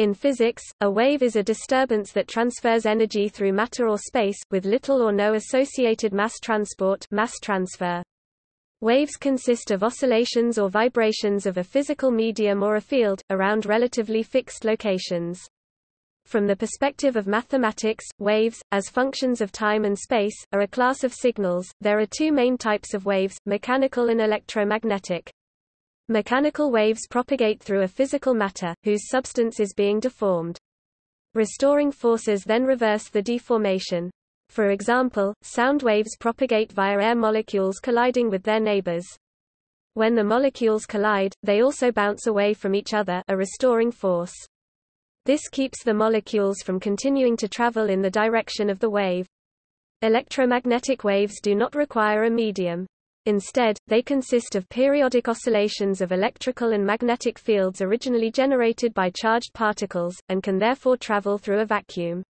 In physics, a wave is a disturbance that transfers energy through matter or space, with little or no associated mass transport mass transfer. Waves consist of oscillations or vibrations of a physical medium or a field, around relatively fixed locations. From the perspective of mathematics, waves, as functions of time and space, are a class of signals. There are two main types of waves, mechanical and electromagnetic. Mechanical waves propagate through a physical matter, whose substance is being deformed. Restoring forces then reverse the deformation. For example, sound waves propagate via air molecules colliding with their neighbors. When the molecules collide, they also bounce away from each other a restoring force. This keeps the molecules from continuing to travel in the direction of the wave. Electromagnetic waves do not require a medium. Instead, they consist of periodic oscillations of electrical and magnetic fields originally generated by charged particles, and can therefore travel through a vacuum.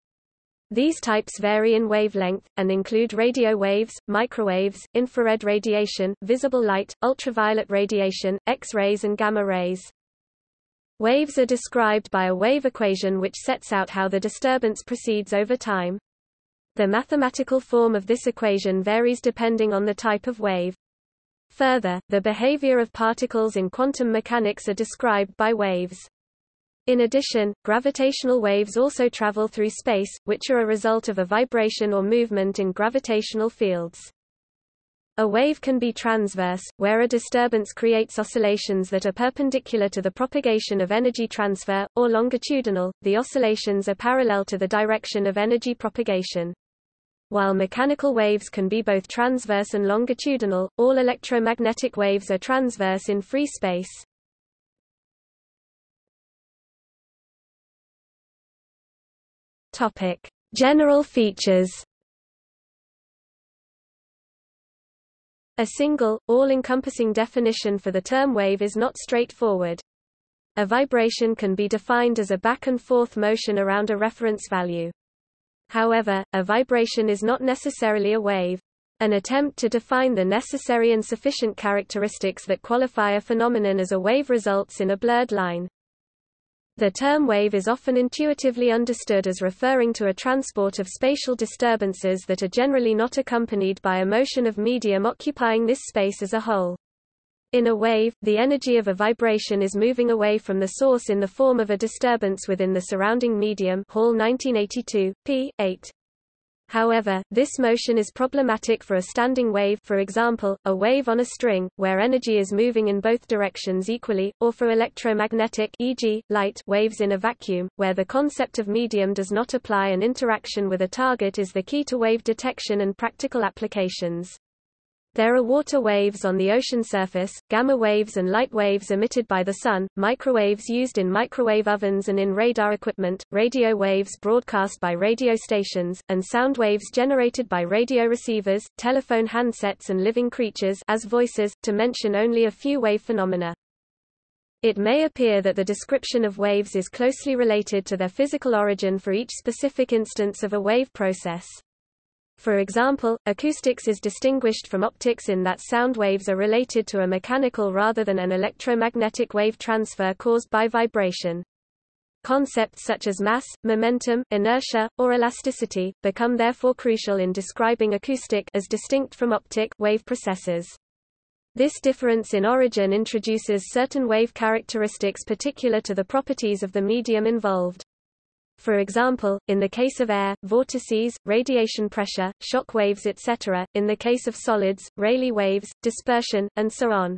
These types vary in wavelength, and include radio waves, microwaves, infrared radiation, visible light, ultraviolet radiation, X-rays and gamma rays. Waves are described by a wave equation which sets out how the disturbance proceeds over time. The mathematical form of this equation varies depending on the type of wave. Further, the behavior of particles in quantum mechanics are described by waves. In addition, gravitational waves also travel through space, which are a result of a vibration or movement in gravitational fields. A wave can be transverse, where a disturbance creates oscillations that are perpendicular to the propagation of energy transfer, or longitudinal, the oscillations are parallel to the direction of energy propagation. While mechanical waves can be both transverse and longitudinal, all electromagnetic waves are transverse in free space. Topic: General features. A single, all-encompassing definition for the term wave is not straightforward. A vibration can be defined as a back-and-forth motion around a reference value. However, a vibration is not necessarily a wave. An attempt to define the necessary and sufficient characteristics that qualify a phenomenon as a wave results in a blurred line. The term wave is often intuitively understood as referring to a transport of spatial disturbances that are generally not accompanied by a motion of medium occupying this space as a whole. In a wave, the energy of a vibration is moving away from the source in the form of a disturbance within the surrounding medium Hall 1982, p. 8. However, this motion is problematic for a standing wave for example, a wave on a string, where energy is moving in both directions equally, or for electromagnetic e.g., light waves in a vacuum, where the concept of medium does not apply and interaction with a target is the key to wave detection and practical applications. There are water waves on the ocean surface, gamma waves and light waves emitted by the sun, microwaves used in microwave ovens and in radar equipment, radio waves broadcast by radio stations, and sound waves generated by radio receivers, telephone handsets and living creatures as voices, to mention only a few wave phenomena. It may appear that the description of waves is closely related to their physical origin for each specific instance of a wave process. For example, acoustics is distinguished from optics in that sound waves are related to a mechanical rather than an electromagnetic wave transfer caused by vibration. Concepts such as mass, momentum, inertia, or elasticity, become therefore crucial in describing acoustic as distinct from optic wave processes. This difference in origin introduces certain wave characteristics particular to the properties of the medium involved. For example, in the case of air, vortices, radiation pressure, shock waves etc., in the case of solids, Rayleigh waves, dispersion, and so on.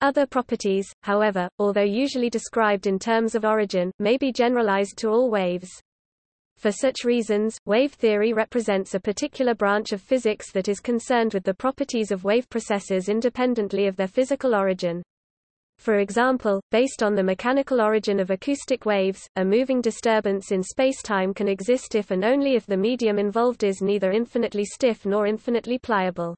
Other properties, however, although usually described in terms of origin, may be generalized to all waves. For such reasons, wave theory represents a particular branch of physics that is concerned with the properties of wave processes independently of their physical origin. For example, based on the mechanical origin of acoustic waves, a moving disturbance in spacetime can exist if and only if the medium involved is neither infinitely stiff nor infinitely pliable.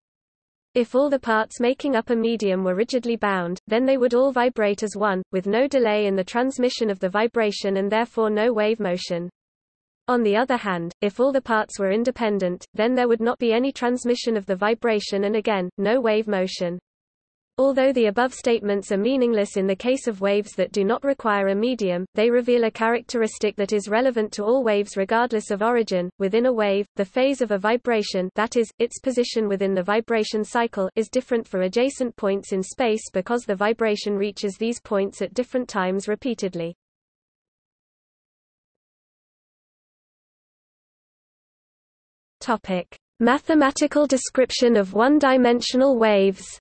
If all the parts making up a medium were rigidly bound, then they would all vibrate as one, with no delay in the transmission of the vibration and therefore no wave motion. On the other hand, if all the parts were independent, then there would not be any transmission of the vibration and again, no wave motion. Although the above statements are meaningless in the case of waves that do not require a medium, they reveal a characteristic that is relevant to all waves regardless of origin. Within a wave, the phase of a vibration that is, its position within the vibration cycle is different for adjacent points in space because the vibration reaches these points at different times repeatedly. Topic: Mathematical description of one-dimensional waves.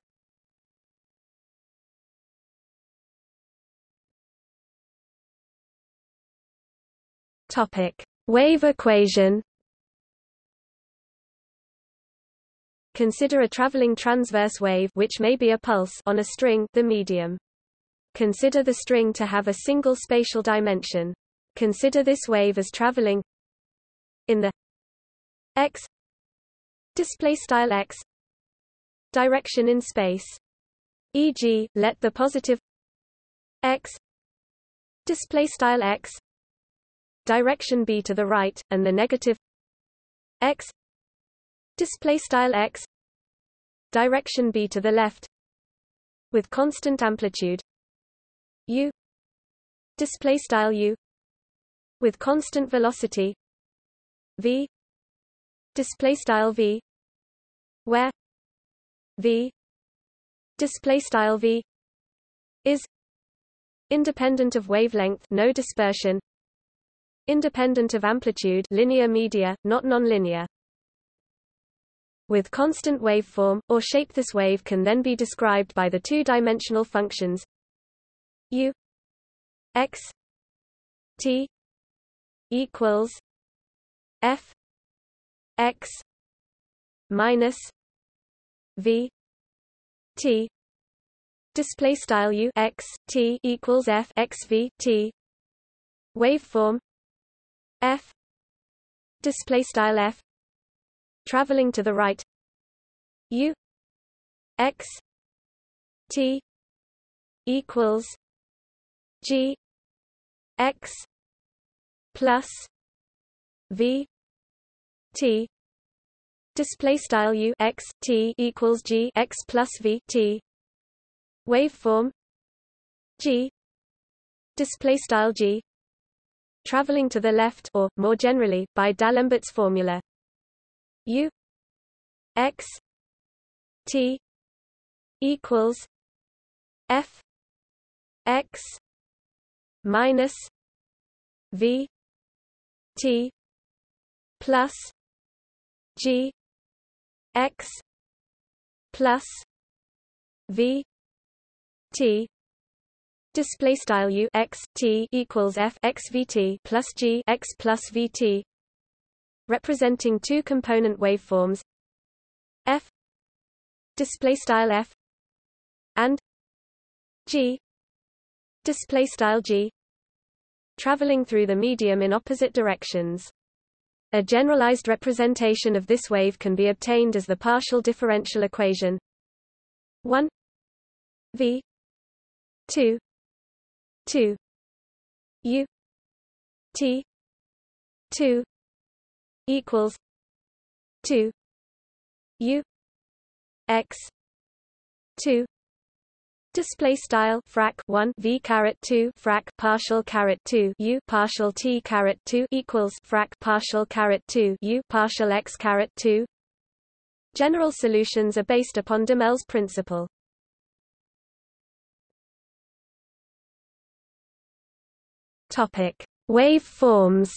Topic: Wave equation. Consider a traveling transverse wave which may be a pulse on a string, the medium. Consider the string to have a single spatial dimension. Consider this wave as traveling in the x display style x direction in space. E.g., let the positive x display style x direction b to the right, and the negative x. Display style x. Direction b to the left. With constant amplitude. U. Display style u. With constant velocity. V. Display style v. Where v. Display style v. Is independent of wavelength no dispersion Independent of amplitude linear media, not nonlinear. With constant waveform, or shape this wave can then be described by the two-dimensional functions u x t equals f x minus v t display style u x t equals f x v t waveform f. Display style f. Traveling to the right. U. X. T. Equals g. X. Plus v. T. Display style u. X. T. Equals g. X plus v. T. Waveform g. Display style g traveling to the left or, more generally, by D'Alembert's formula. U x t equals f x minus v t plus g x plus v t display style u x t equals f x vt plus g x plus vt representing two component waveforms. F. Display style f. And g. Display style g. Traveling through the medium in opposite directions. A generalized representation of this wave can be obtained as the partial differential equation. 1 v 2 2 u t 2 equals 2 u x 2 Display style frac 1 v caret 2 frac partial caret 2 u partial t caret 2 equals frac partial caret 2 u partial x caret 2. General solutions are based upon Duhamel's principle. Topic: Wave forms.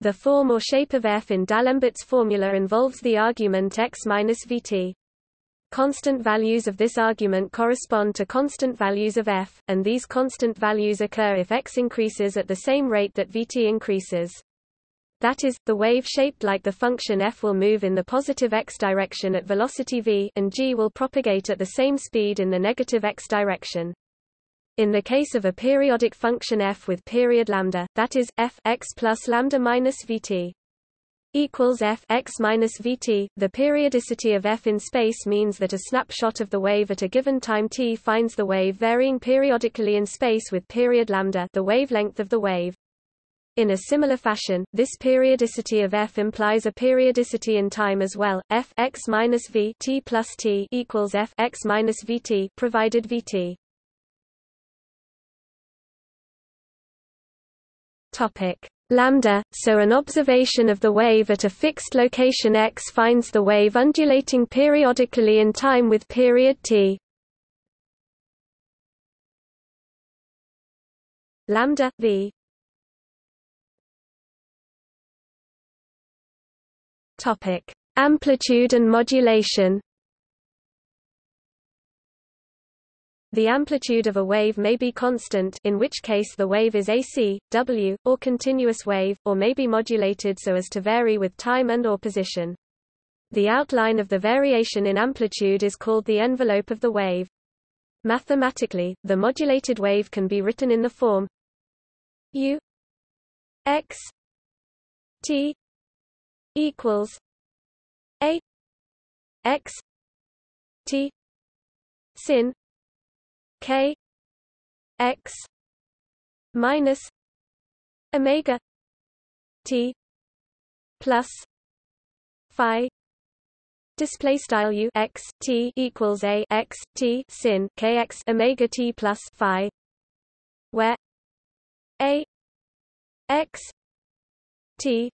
The form or shape of f in D'Alembert's formula involves the argument x minus vt. Constant values of this argument correspond to constant values of f, and these constant values occur if x increases at the same rate that vt increases. That is, the wave shaped like the function f will move in the positive x direction at velocity v and g will propagate at the same speed in the negative x direction. In the case of a periodic function f with period lambda, that is f x plus lambda minus vt equals f x minus vt, the periodicity of f in space means that a snapshot of the wave at a given time t finds the wave varying periodically in space with period lambda, the wavelength of the wave. In a similar fashion, this periodicity of f implies a periodicity in time as well. f x minus v t plus t equals f x minus vt, provided vt. Topic lambda. So an observation of the wave at a fixed location x finds the wave undulating periodically in time with period t. Lambda v Topic: Amplitude and modulation. The amplitude of a wave may be constant in which case the wave is AC, W, or continuous wave, or may be modulated so as to vary with time and or position. The outline of the variation in amplitude is called the envelope of the wave. Mathematically, the modulated wave can be written in the form U x t equals a x t sin k x minus omega t plus phi display style u x t equals a x t sin k x omega t plus phi where a x t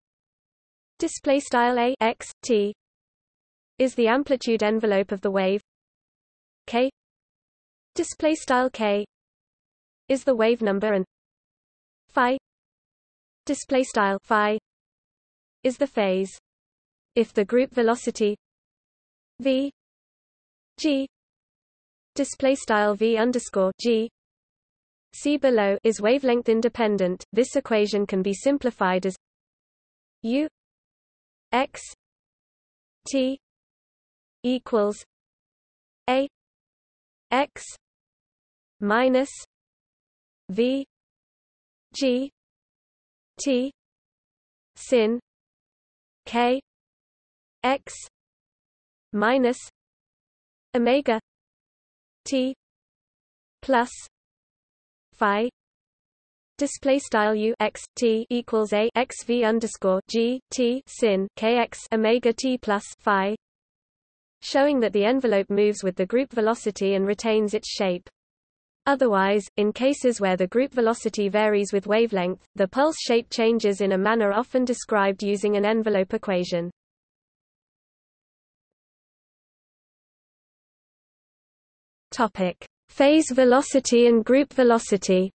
display style a x t is the amplitude envelope of the wave k display style k is the wave number and phi display style phi is the phase. If the group velocity v g display style v underscore g see below is wavelength independent this equation can be simplified as u x t equals a x minus v g t sin k x minus omega t plus phi Display style u x t equals a x v underscore g t sin k x omega t plus phi, showing that the envelope moves with the group velocity and retains its shape. Otherwise, in cases where the group velocity varies with wavelength, the pulse shape changes in a manner often described using an envelope equation. Topic: Phase velocity and group velocity.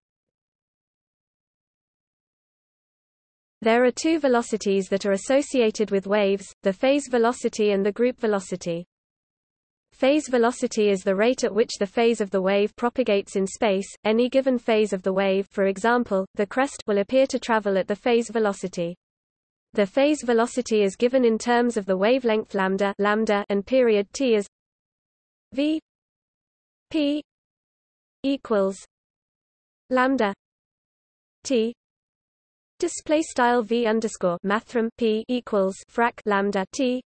There are two velocities that are associated with waves, the phase velocity and the group velocity. Phase velocity is the rate at which the phase of the wave propagates in space. Any given phase of the wave, for example, the crest, will appear to travel at the phase velocity. The phase velocity is given in terms of the wavelength lambda, lambda and period t as v p equals lambda t Display style v underscore mathrm p equals frac lambda t.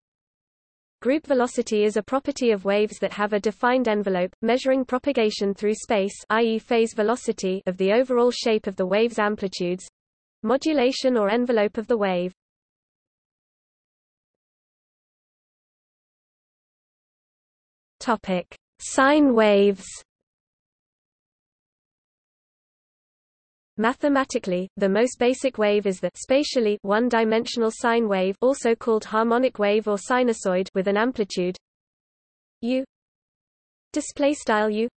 Group velocity is a property of waves that have a defined envelope, measuring propagation through space, i.e., phase velocity of the overall shape of the wave's amplitudes, modulation or envelope of the wave. Topic: Sine waves. Mathematically, the most basic wave is the spatially one-dimensional sine wave also called harmonic wave or sinusoid with an amplitude u. Display style u.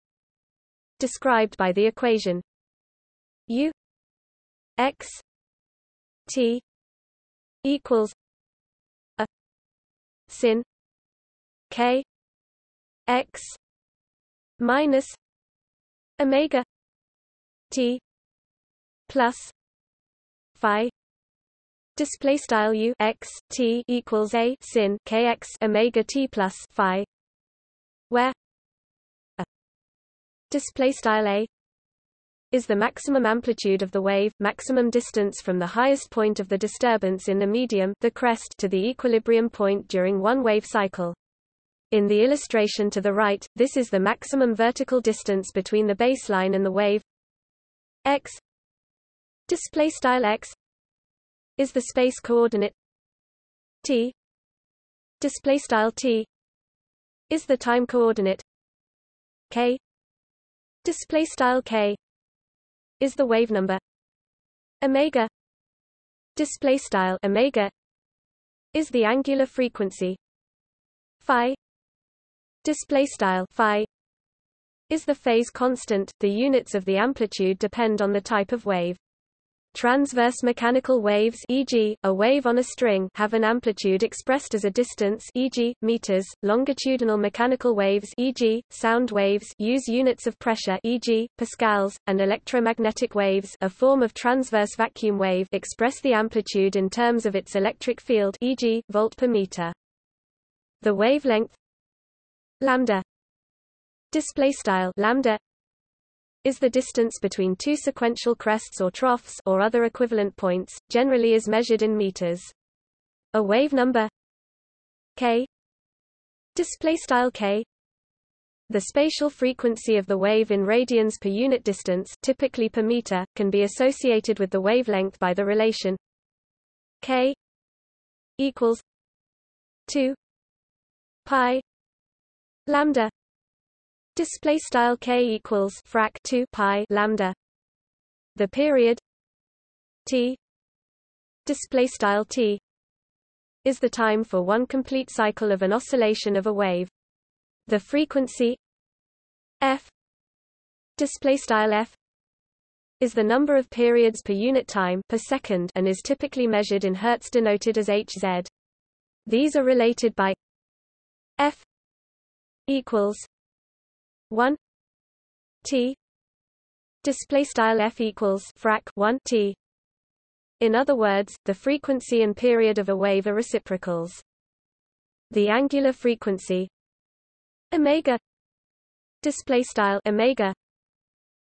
Described by the equation u. X t equals a sin k x minus omega t plus phi display style u x t equals a sin kx omega t plus phi where a display style a is the maximum amplitude of the wave, maximum distance from the highest point of the disturbance in the medium the crest to the equilibrium point during one wave cycle. In the illustration to the right, this is the maximum vertical distance between the baseline and the wave x display style x is the space coordinate t. Display style t is the time coordinate k. Display style k is the wave number omega. Display style omega is the angular frequency phi. Display style phi is the phase constant. The units of the amplitude depend on the type of wave Transverse mechanical waves e.g., a wave on a string have an amplitude expressed as a distance e.g., meters. Longitudinal mechanical waves e.g., sound waves use units of pressure e.g., pascals, and electromagnetic waves a form of transverse vacuum wave express the amplitude in terms of its electric field e.g., volt per meter. The wavelength lambda display style lambda is the distance between two sequential crests or troughs or other equivalent points, generally is measured in meters. A wave number k display style k the spatial frequency of the wave in radians per unit distance typically per meter, can be associated with the wavelength by the relation k equals 2 pi lambda display style k equals frac 2 pi lambda. The period t display style t is the time for one complete cycle of an oscillation of a wave. The frequency f display style f is the number of periods per unit time per second and is typically measured in hertz denoted as hz. These are related by f equals 1 t display style f equals frac 1 t. In other words the frequency and period of a wave are reciprocals. The angular frequency omega display style omega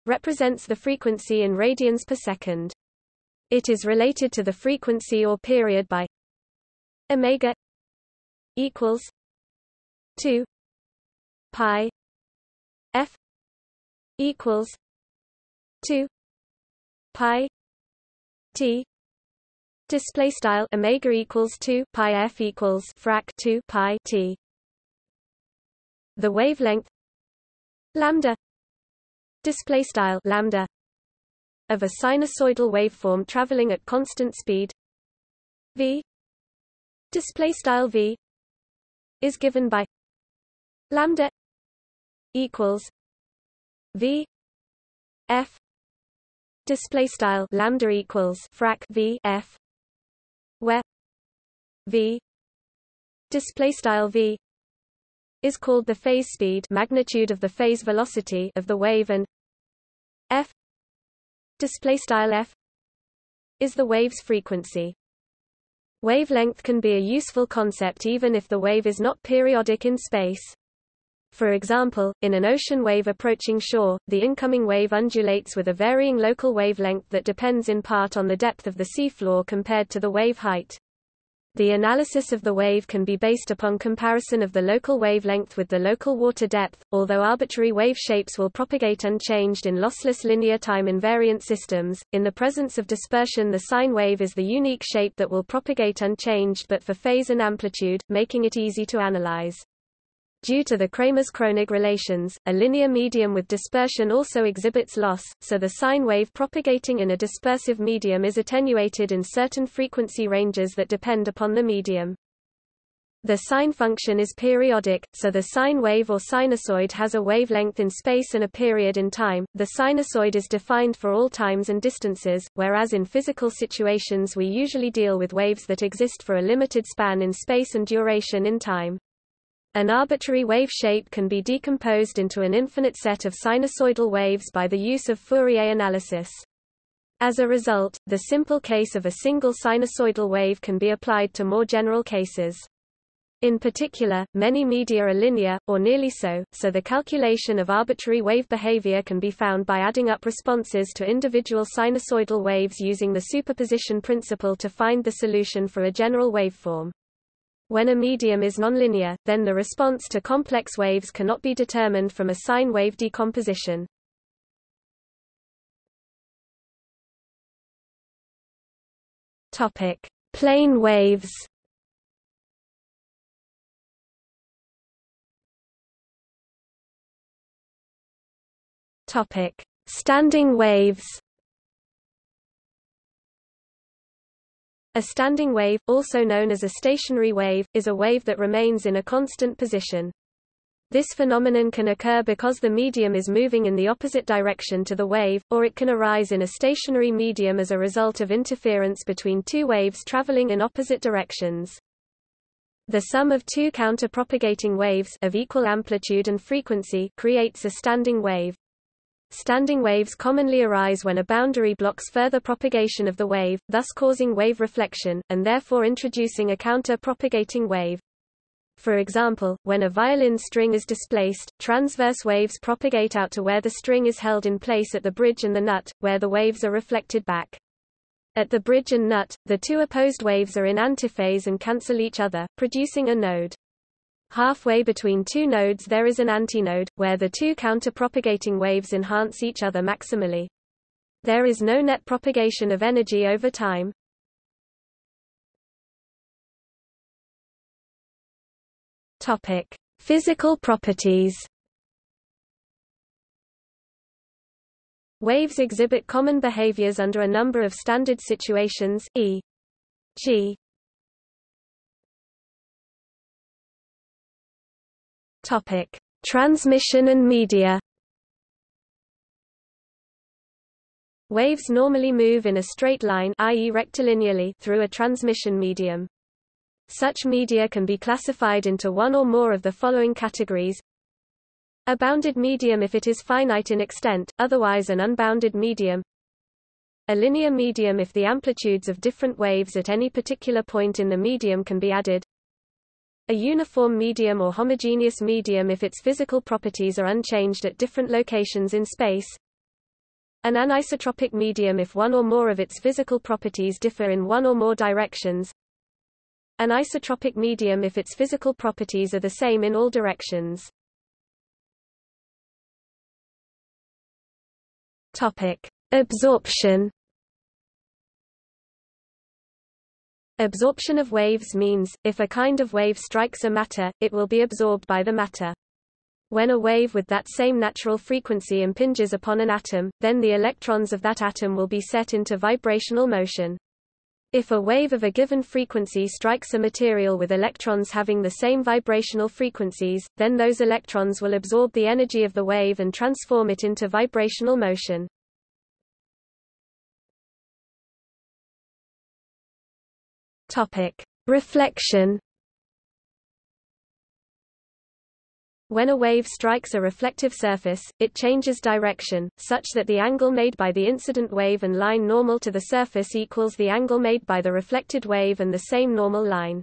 represents the frequency in radians per second. It is related to the frequency or period by omega equals 2 pi f equals 2 pi t. Display style omega equals 2 pi f equals frac 2 pi t. The wavelength lambda display style lambda of a sinusoidal waveform traveling at constant speed v. Display style v is given by lambda equals V F display style lambda equals frac V F where V display style V is called the phase speed magnitude of the phase velocity of the wave and F display style F is the wave's frequency Wavelength can be a useful concept even if the wave is not periodic in space. For example, in an ocean wave approaching shore, the incoming wave undulates with a varying local wavelength that depends in part on the depth of the seafloor compared to the wave height. The analysis of the wave can be based upon comparison of the local wavelength with the local water depth, although arbitrary wave shapes will propagate unchanged in lossless linear time invariant systems. In the presence of dispersion the sine wave is the unique shape that will propagate unchanged but for phase and amplitude, making it easy to analyze. Due to the Kramers-Kronig relations, a linear medium with dispersion also exhibits loss, so the sine wave propagating in a dispersive medium is attenuated in certain frequency ranges that depend upon the medium. The sine function is periodic, so the sine wave or sinusoid has a wavelength in space and a period in time. The sinusoid is defined for all times and distances, whereas in physical situations we usually deal with waves that exist for a limited span in space and duration in time. An arbitrary wave shape can be decomposed into an infinite set of sinusoidal waves by the use of Fourier analysis. As a result, the simple case of a single sinusoidal wave can be applied to more general cases. In particular, many media are linear, or nearly so, so the calculation of arbitrary wave behavior can be found by adding up responses to individual sinusoidal waves using the superposition principle to find the solution for a general waveform. When a medium is nonlinear, then the response to complex waves cannot be determined from a sine wave decomposition. Topic: Plane waves. Topic: Standing waves. A standing wave, also known as a stationary wave, is a wave that remains in a constant position. This phenomenon can occur because the medium is moving in the opposite direction to the wave, or it can arise in a stationary medium as a result of interference between two waves traveling in opposite directions. The sum of two counter-propagating waves of equal amplitude and frequency creates a standing wave. Standing waves commonly arise when a boundary blocks further propagation of the wave, thus causing wave reflection, and therefore introducing a counter-propagating wave. For example, when a violin string is displaced, transverse waves propagate out to where the string is held in place at the bridge and the nut, where the waves are reflected back. At the bridge and nut, the two opposed waves are in antiphase and cancel each other, producing a node. Halfway between two nodes there is an antinode, where the two counter-propagating waves enhance each other maximally. There is no net propagation of energy over time. Topic: Physical properties. Waves exhibit common behaviors under a number of standard situations, e.g. Topic: Transmission and media. Waves normally move in a straight line i.e. rectilinearly through a transmission medium. Such media can be classified into one or more of the following categories. A bounded medium if it is finite in extent, otherwise an unbounded medium. A linear medium if the amplitudes of different waves at any particular point in the medium can be added. A uniform medium or homogeneous medium if its physical properties are unchanged at different locations in space. An anisotropic medium if one or more of its physical properties differ in one or more directions. An isotropic medium if its physical properties are the same in all directions. Topic: Absorption Absorption of waves means, if a kind of wave strikes a matter, it will be absorbed by the matter. When a wave with that same natural frequency impinges upon an atom, then the electrons of that atom will be set into vibrational motion. If a wave of a given frequency strikes a material with electrons having the same vibrational frequencies, then those electrons will absorb the energy of the wave and transform it into vibrational motion. Topic: Reflection. When a wave strikes a reflective surface, it changes direction, such that the angle made by the incident wave and line normal to the surface equals the angle made by the reflected wave and the same normal line.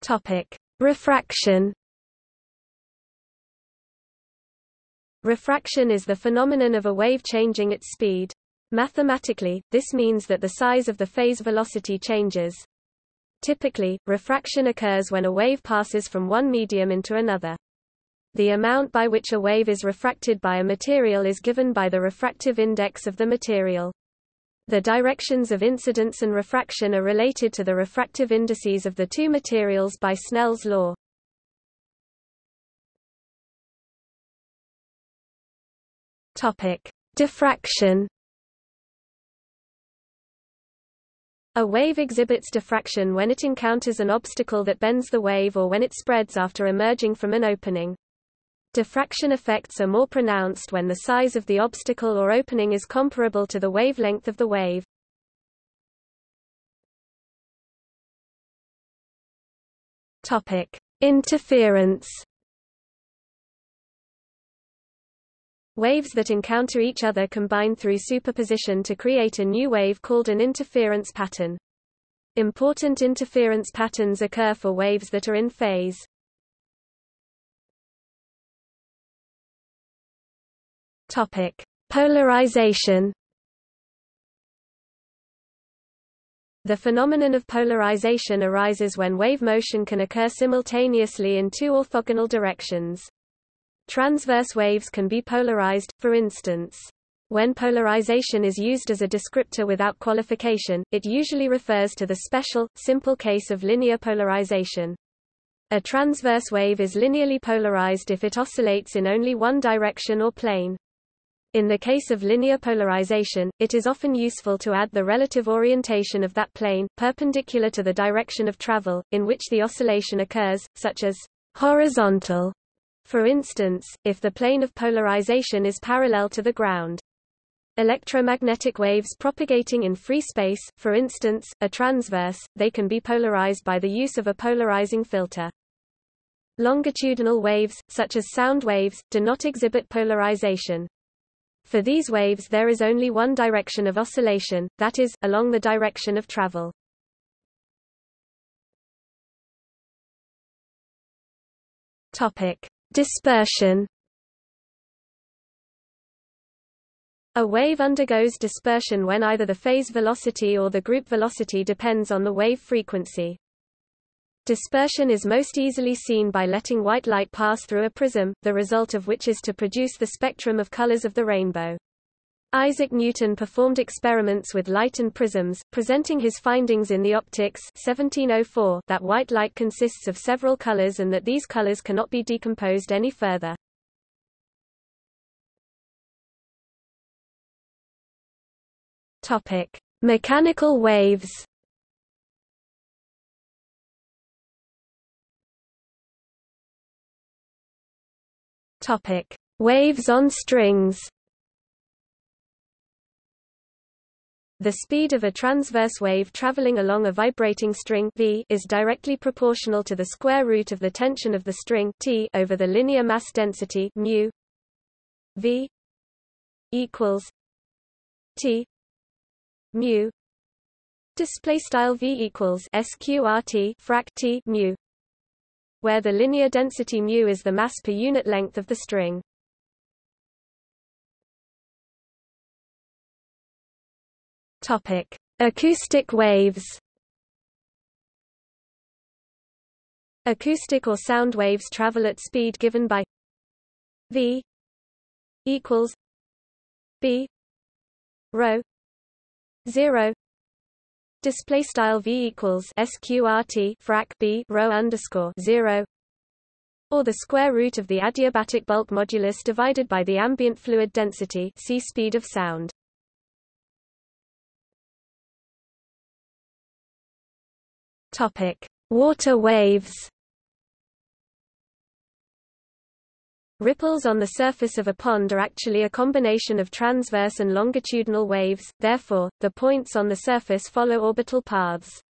Topic: Refraction. Refraction is the phenomenon of a wave changing its speed. Mathematically, this means that the size of the phase velocity changes. Typically, refraction occurs when a wave passes from one medium into another. The amount by which a wave is refracted by a material is given by the refractive index of the material. The directions of incidence and refraction are related to the refractive indices of the two materials by Snell's law. Topic: Diffraction A wave exhibits diffraction when it encounters an obstacle that bends the wave or when it spreads after emerging from an opening. Diffraction effects are more pronounced when the size of the obstacle or opening is comparable to the wavelength of the wave. Topic: Interference Waves that encounter each other combine through superposition to create a new wave called an interference pattern. Important interference patterns occur for waves that are in phase. Topic: Polarization. The phenomenon of polarization arises when wave motion can occur simultaneously in two orthogonal directions. Transverse waves can be polarized, for instance. When polarization is used as a descriptor without qualification, it usually refers to the special, simple case of linear polarization. A transverse wave is linearly polarized if it oscillates in only one direction or plane. In the case of linear polarization, it is often useful to add the relative orientation of that plane, perpendicular to the direction of travel, in which the oscillation occurs, such as horizontal, for instance, if the plane of polarization is parallel to the ground. Electromagnetic waves propagating in free space, for instance, are transverse, they can be polarized by the use of a polarizing filter. Longitudinal waves, such as sound waves, do not exhibit polarization. For these waves there is only one direction of oscillation, that is, along the direction of travel. Topic: Dispersion. A wave undergoes dispersion when either the phase velocity or the group velocity depends on the wave frequency. Dispersion is most easily seen by letting white light pass through a prism, the result of which is to produce the spectrum of colors of the rainbow. Isaac Newton performed experiments with light and prisms, presenting his findings in the Opticks 1704 that white light consists of several colors and that these colors cannot be decomposed any further. Topic: Mechanical waves. Topic: Waves on strings. The speed of a transverse wave traveling along a vibrating string v is directly proportional to the square root of the tension of the string t over the linear mass density mu v equals t mu display style v equals sqrt frac t mu where the linear density mu is the mass per unit length of the string. Topic: Acoustic waves. Acoustic or sound waves travel at speed given by v equals b rho 0 Display style v equals sqrt frac b rho underscore zero, or the square root of the adiabatic bulk modulus divided by the ambient fluid density. See speed of sound. Topic: Water waves. Ripples on the surface of a pond are actually a combination of transverse and longitudinal waves, therefore, the points on the surface follow orbital paths.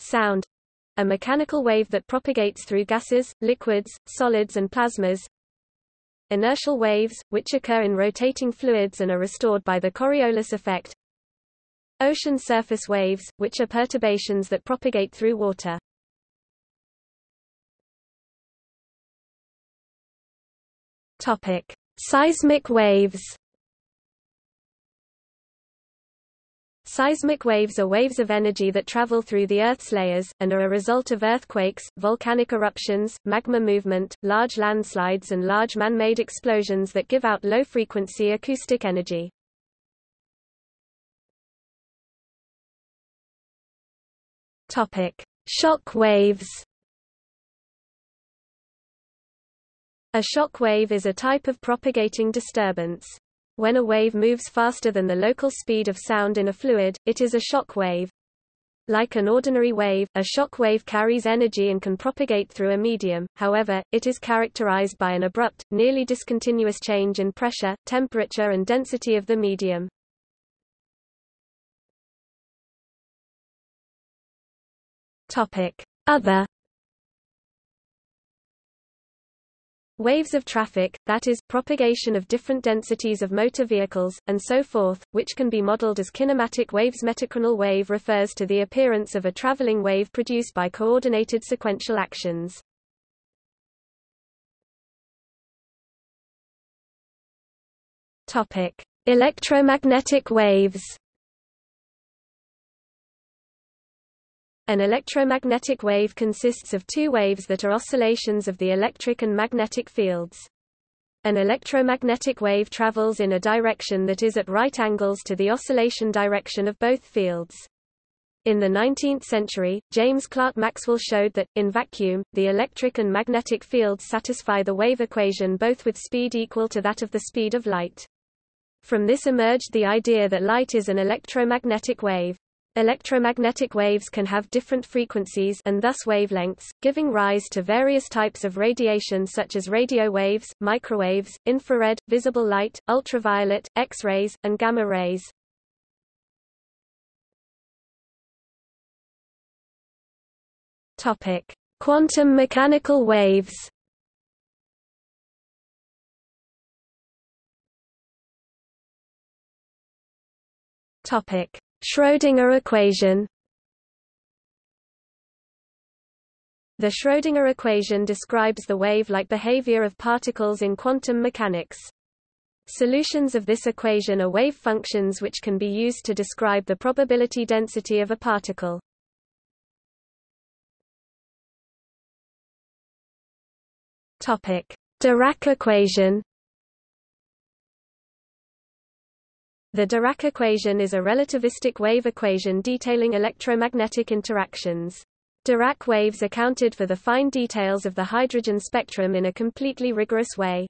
Sound a mechanical wave that propagates through gases, liquids, solids and plasmas. Inertial waves, which occur in rotating fluids and are restored by the Coriolis effect. Ocean surface waves, which are perturbations that propagate through water. Topic: Seismic waves. Seismic waves are waves of energy that travel through the Earth's layers, and are a result of earthquakes, volcanic eruptions, magma movement, large landslides and large man-made explosions that give out low-frequency acoustic energy. Shock waves A shock wave is a type of propagating disturbance. When a wave moves faster than the local speed of sound in a fluid, it is a shock wave. Like an ordinary wave, a shock wave carries energy and can propagate through a medium, however, it is characterized by an abrupt, nearly discontinuous change in pressure, temperature and density of the medium. Other Waves of traffic, that is, propagation of different densities of motor vehicles, and so forth, which can be modeled as kinematic waves. Metachronal wave refers to the appearance of a traveling wave produced by coordinated sequential actions. Topic: Electromagnetic waves. An electromagnetic wave consists of two waves that are oscillations of the electric and magnetic fields. An electromagnetic wave travels in a direction that is at right angles to the oscillation direction of both fields. In the 19th century, James Clerk Maxwell showed that, in vacuum, the electric and magnetic fields satisfy the wave equation both with speed equal to that of the speed of light. From this emerged the idea that light is an electromagnetic wave. Electromagnetic waves can have different frequencies and thus wavelengths, giving rise to various types of radiation such as radio waves, microwaves, infrared, visible light, ultraviolet, X-rays, and gamma rays. Topic: Quantum mechanical waves. Topic: Schrödinger equation. The Schrödinger equation describes the wave-like behavior of particles in quantum mechanics. Solutions of this equation are wave functions which can be used to describe the probability density of a particle. Topic: Dirac equation. The Dirac equation is a relativistic wave equation detailing electromagnetic interactions. Dirac waves accounted for the fine details of the hydrogen spectrum in a completely rigorous way.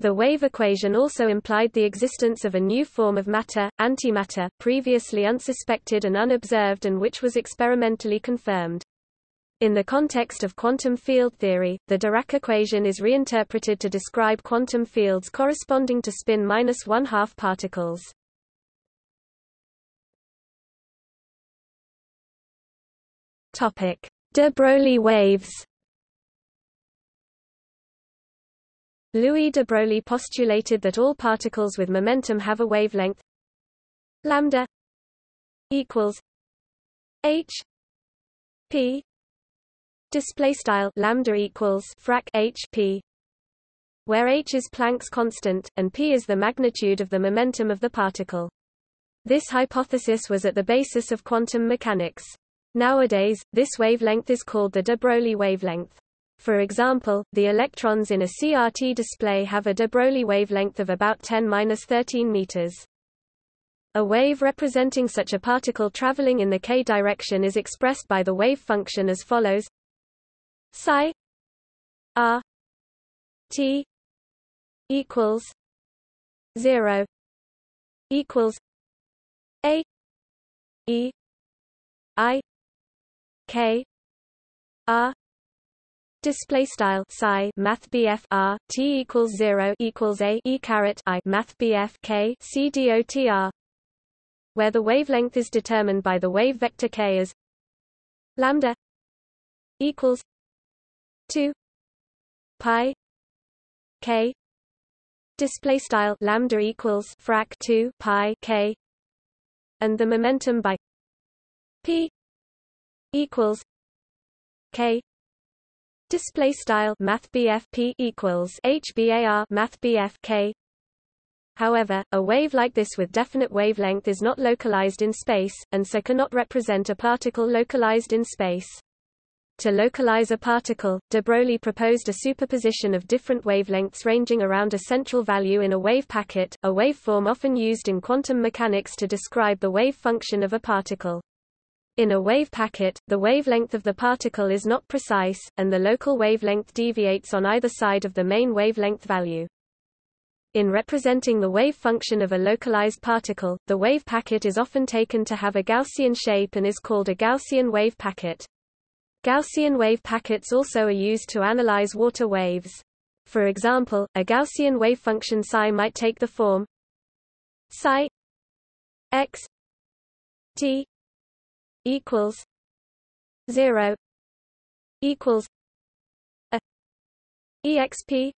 The wave equation also implied the existence of a new form of matter, antimatter, previously unsuspected and unobserved and which was experimentally confirmed. In the context of quantum field theory, the Dirac equation is reinterpreted to describe quantum fields corresponding to spin minus one-half particles. Topic: De Broglie waves. Louis de Broglie postulated that all particles with momentum have a wavelength lambda equals h p display style lambda equals frac h p where h is Planck's constant and p is the magnitude of the momentum of the particle. This hypothesis was at the basis of quantum mechanics. Nowadays, this wavelength is called the de Broglie wavelength. For example, the electrons in a CRT display have a de Broglie wavelength of about 10-13 meters. A wave representing such a particle traveling in the k direction is expressed by the wave function as follows psi r t equals 0 equals a e i k. R Display style psi math R T equals zero equals A E caret I math BF R. Where the wavelength is determined by the wave vector K as lambda equals 2 pi k. Display style lambda equals frac 2 pi k. And the momentum by p equals k display style math p equals hbar math k However, a wave like this with definite wavelength is not localized in space, and so cannot represent a particle localized in space. To localize a particle, de Broglie proposed a superposition of different wavelengths ranging around a central value in a wave packet, a waveform often used in quantum mechanics to describe the wave function of a particle. In a wave packet, the wavelength of the particle is not precise, and the local wavelength deviates on either side of the main wavelength value. In representing the wave function of a localized particle, the wave packet is often taken to have a Gaussian shape and is called a Gaussian wave packet. Gaussian wave packets also are used to analyze water waves. For example, a Gaussian wave function psi might take the form psi x t equals 0 equals a exp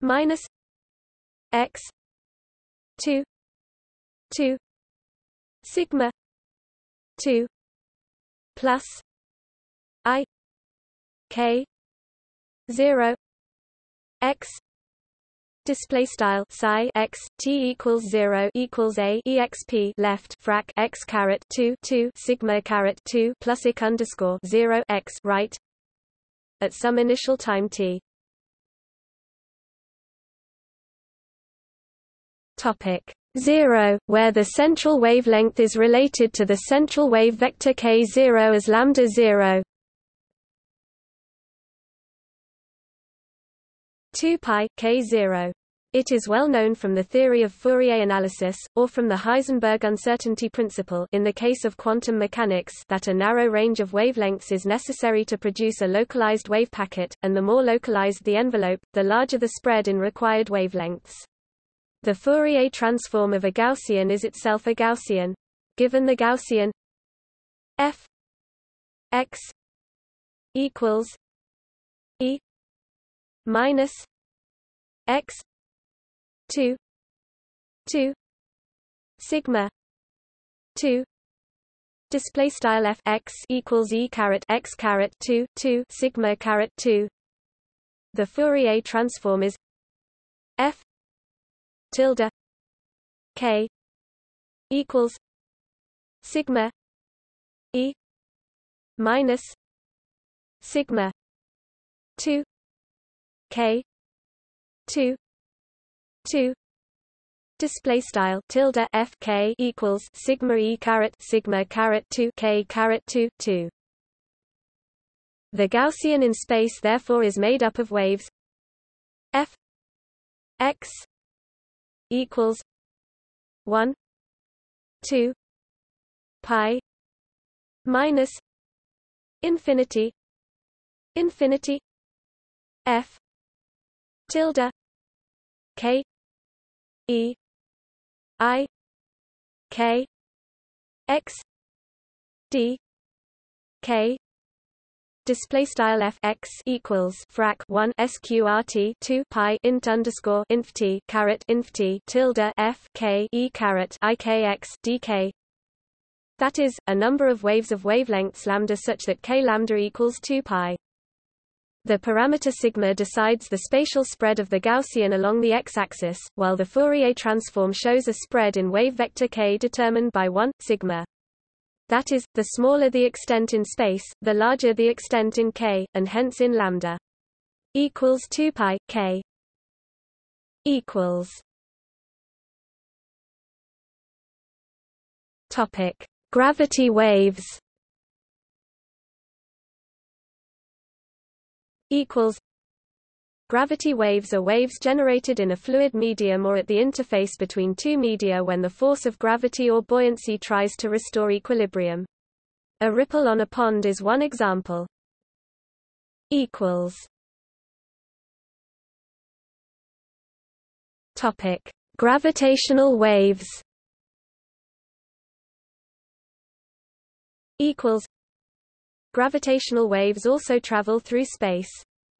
minus x 2 2 sigma 2 plus i k 0 x display style psi x t equals 0 equals a exp left frac x caret 2 2 sigma caret 2 plus ik underscore 0 x right at some initial time t. Topic 0, where the central wavelength is related to the central wave vector k0 as lambda 0 2 pi k0 it is well known from the theory of Fourier analysis, or from the Heisenberg uncertainty principle in the case of quantum mechanics that a narrow range of wavelengths is necessary to produce a localized wave packet, and the more localized the envelope, the larger the spread in required wavelengths. The Fourier transform of a Gaussian is itself a Gaussian. Given the Gaussian f x equals e minus x 2 2 sigma 2 display style f x equals e caret x caret 2 2 sigma caret 2 the Fourier transform is f tilde k equals sigma e minus sigma 2 k 2 2 display style tilde f k equals sigma e caret sigma caret 2 k caret 2 2 the gaussian in space therefore is made up of waves. F x equals 1 2 pi minus infinity infinity f tilde k E I K X D K. Display style f x equals frac 1 sqrt 2 pi int underscore inf t caret inf t tilde f k e caret i k x dk that is a number of waves of wavelengths lambda such that k lambda equals 2 pi the parameter sigma decides the spatial spread of the Gaussian along the x-axis, while the Fourier transform shows a spread in wave vector k determined by 1 sigma. That is, the smaller the extent in space, the larger the extent in k, and hence in lambda. Equals 2 pi k. Equals. Topic: Gravity waves. Equals Gravity waves are waves generated in a fluid medium or at the interface between two media when the force of gravity or buoyancy tries to restore equilibrium. A ripple on a pond is one example. equals Topic: Gravitational waves. Equals Gravitational waves also travel through space.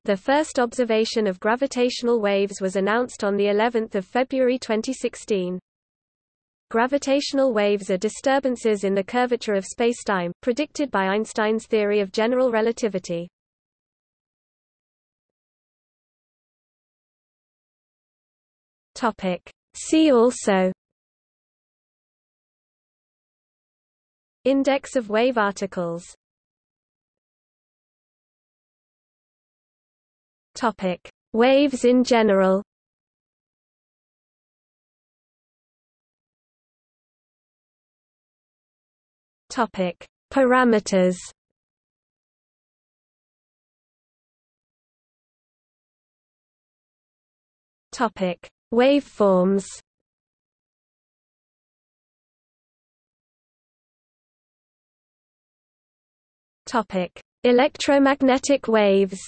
The first observation of gravitational waves was announced on the 11th of February 2016. Gravitational waves are disturbances in the curvature of spacetime, predicted by Einstein's theory of general relativity. See also Index of wave articles Topic: Waves in general. Topic: Parameters. Topic: Waveforms. Topic: Electromagnetic waves.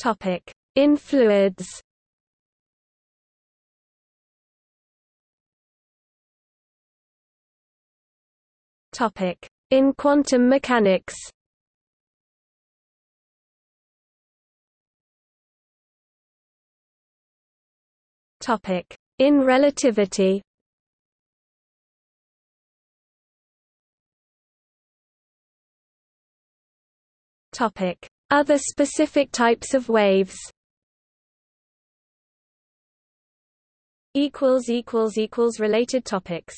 Topic: In fluids. Topic: In quantum mechanics. Topic: In relativity. Topic: other specific types of waves. Related topics